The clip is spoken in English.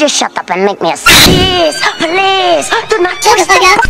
You shut up and make me a Please, please, do not take us